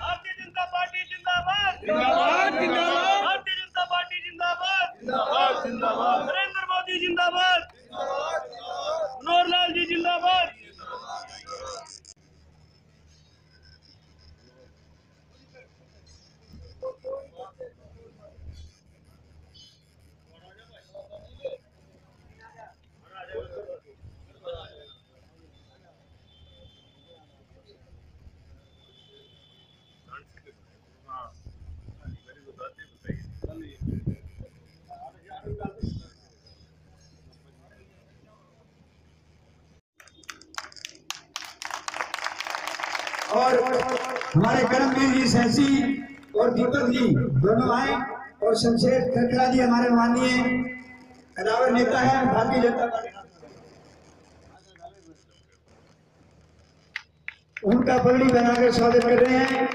Bharatiya Janata party जिंदाबाद जिंदाबाद, जिंदाबाद। भारतीय जनता पार्टी जिंदाबाद जिंदाबाद जिंदाबाद और हमारे करमवीर जी सहसी और दीपक जी, दोनों आए और शमशेर खरखड़ा जी हमारे माननीय कदावर नेता है, भारतीय जनता पार्टी उनका पगड़ी बनाकर स्वागत कर रहे हैं।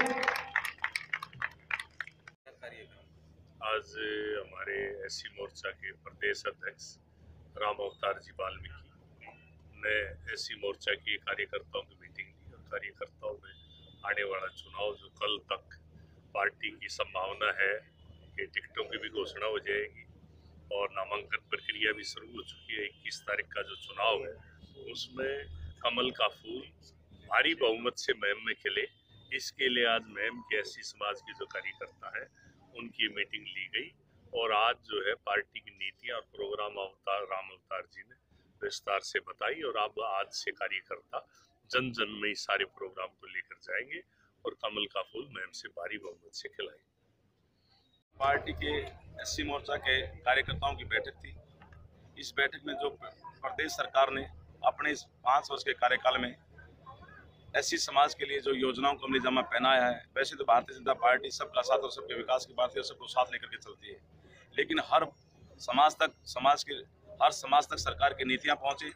आज, हमारे एससी मोर्चा के प्रदेश अध्यक्ष राम अवतार जी वाल्मीकि ने एससी मोर्चा की कार्यकर्ताओं की मीटिंग ली और कार्यकर्ताओं में आने वाला चुनाव जो कल तक पार्टी की संभावना है कि टिकटों की भी घोषणा हो जाएगी और नामांकन प्रक्रिया भी शुरू हो चुकी है, इक्कीस तारीख का जो चुनाव है, उसमें कमल का फूल, भारी बहुमत से मैम में खिले। इसके लिए आज मैम के एससी समाज के जो कार्यकर्ता है उनकी मीटिंग ली गई और आज जो है पार्टी की नीतियाँ और प्रोग्राम अवतार राम अवतार जी ने विस्तार से बताई और अब आज से कार्यकर्ता जन जन में इस सारे प्रोग्राम को लेकर जाएँगे और कमल का फूल मैम से भारी बहुमत से खिलाएँगे। पार्टी के एससी मोर्चा के कार्यकर्ताओं की बैठक थी। इस बैठक में जो प्रदेश सरकार ने अपने इस पाँच वर्ष के कार्यकाल में एससी समाज के लिए जो योजनाओं को हमने जमा पहनाया है, वैसे तो भारतीय जनता पार्टी सबका साथ और सबके विकास की बात है और सबको साथ लेकर के चलती है। लेकिन हर समाज तक, समाज के, हर समाज तक सरकार की नीतियाँ पहुँचे।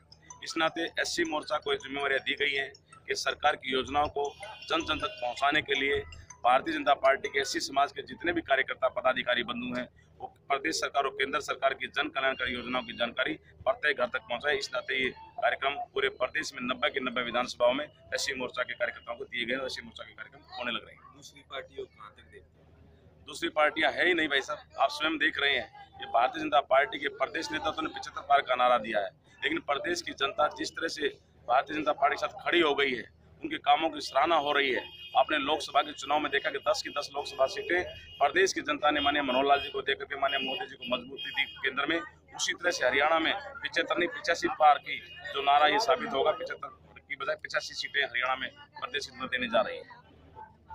इस नाते एससी मोर्चा को ये जिम्मेवारियाँ दी गई हैं कि सरकार की योजनाओं को जन जन तक पहुँचाने के लिए भारतीय जनता पार्टी के एससी समाज के जितने भी कार्यकर्ता पदाधिकारी बंधु हैं वो प्रदेश सरकार और केंद्र सरकार की जन कल्याणकारी योजनाओं की जानकारी प्रत्येक घर तक पहुँचाए इस नाते ये कार्यक्रम पूरे प्रदेश में नब्बे के नब्बे विधानसभाओं में एससी मोर्चा के कार्यकर्ताओं को दिए गए और एससी मोर्चा के कार्यक्रम होने लग रहे हैं। दूसरी पार्टियों कहाँ तक देखते हैं? दूसरी पार्टियाँ है ही नहीं भाई साहब आप स्वयं देख रहे हैं। ये भारतीय जनता पार्टी के प्रदेश नेतृत्व ने पिछहत्तर पार का नारा दिया है लेकिन प्रदेश की जनता जिस तरह से भारतीय जनता पार्टी के साथ खड़ी हो गई है उनके कामों की सराहना हो रही है आपने लोकसभा के चुनाव में देखा कि 10 की 10 लोकसभा सीटें प्रदेश की जनता ने माननीय मनोहर लाल जी को देकर के माननीय मोदी जी को मजबूती दी केंद्र में। उसी तरह से हरियाणा में पिछहत्तर नहीं पिचासी पार की जो नारा ये साबित होगा पिछहत्तर की बजाय पिचासी सीटें हरियाणा में प्रदेश की देने जा रही है।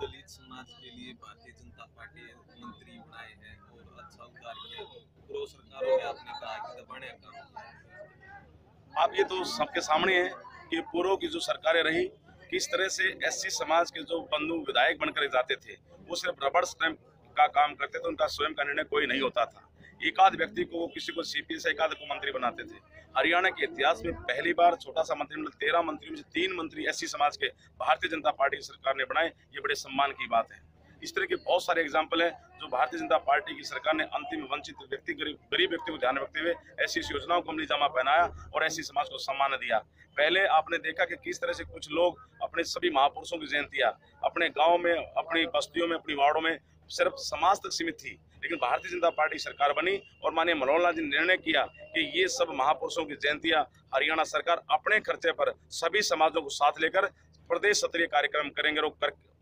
दलित समाज के लिए भारतीय जनता पार्टी मंत्री बनाए हैं और अच्छा उद्धार किया पूर्व सरकारों ने आपने कहा कि दबाने का काम किया। ये तो सबके सामने है कि पूर्व की जो सरकारें रही किस तरह से एससी समाज के जो बंधु विधायक बनकर जाते थे, वो सिर्फ़ रबड़ स्टैंप का काम करते थे, उनका स्वयं का निर्णय कोई नहीं होता था। एकाध व्यक्ति को किसी को सीपीएस से, एकाध को मंत्री बनाते थे। हरियाणा के इतिहास में पहली बार छोटा सा मंत्रिमंडल तेरह मंत्रियों में से तीन मंत्री एससी समाज के भारतीय जनता पार्टी की सरकार ने बनाए, ये बड़े सम्मान की बात है। इस तरह के बहुत सारे एग्ज़ाम्पल हैं जो भारतीय जनता पार्टी की सरकार ने अंतिम वंचित व्यक्ति, गरीब गरीब व्यक्ति को ध्यान रखते हुए ऐसी योजनाओं को अमली जामा पहनाया और ऐसी समाज को सम्मान दिया। पहले आपने देखा कि किस तरह से कुछ लोग अपने सभी महापुरुषों की जयंतियाँ अपने गाँव में, अपनी बस्तियों में, अपनी वार्डों में सिर्फ़ समाज तक सीमित थी, लेकिन भारतीय जनता पार्टी सरकार बनी और माननीय मनोहर लाल जी ने निर्णय किया कि ये सब महापुरुषों की जयंतियाँ हरियाणा सरकार अपने खर्चे पर सभी समाजों को साथ लेकर प्रदेश स्तरीय कार्यक्रम करेंगे और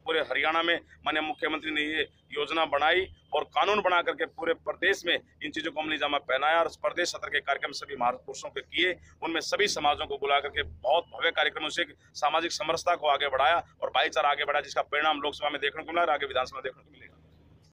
पूरे हरियाणा में माननीय मुख्यमंत्री ने ये योजना बनाई और कानून बना करके पूरे प्रदेश में इन चीज़ों को अमली जामा पहनाया और प्रदेश सत्र के कार्यक्रम सभी महापुरुषों के किए, उनमें सभी समाजों को बुला करके बहुत भव्य कार्यक्रमों से सामाजिक समरसता को आगे बढ़ाया और भाईचारा आगे बढ़ाया, जिसका परिणाम लोकसभा में देखने को मिला और आगे विधानसभा देखने को मिलेगा।